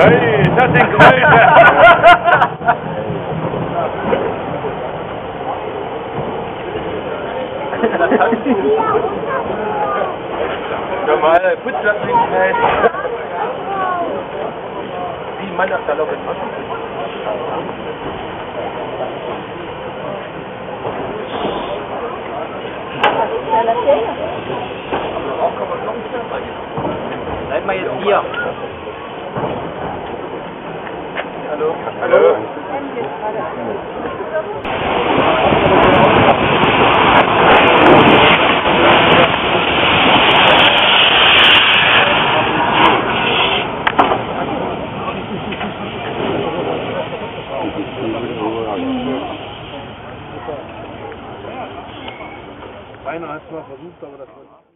Hey, das sind Geräusche! Normale Putzlasslichkeit. Wie ein Mann auf der Lobby. Mal jetzt hier. Hallo. Hallo. Beinahe hast du mal versucht, aber das war...